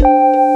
Música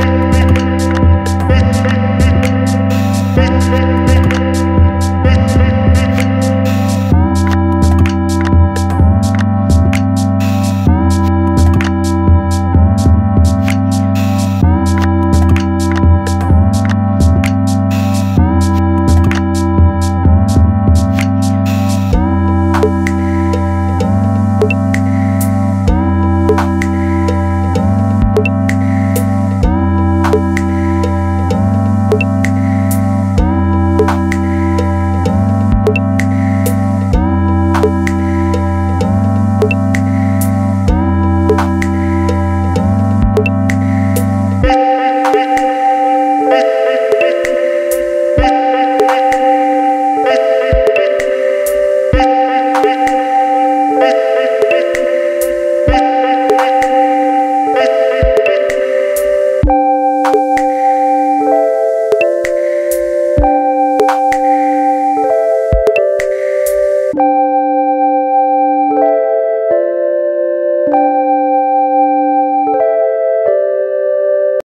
thank you